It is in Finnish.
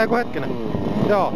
Eiku hetkinen. Mm. Joo.